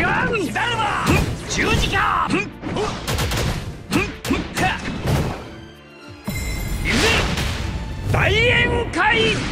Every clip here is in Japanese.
だるま十字架！大宴会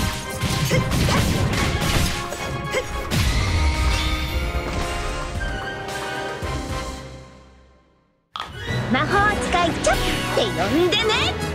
魔法使いちょって呼んでね。